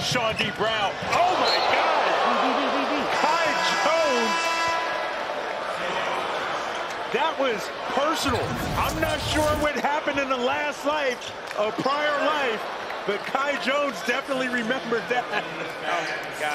Sean Brown. Oh my God! Kai Jones. That was personal. I'm not sure what happened in the last life, a prior life, but Kai Jones definitely remembered that. Oh my God.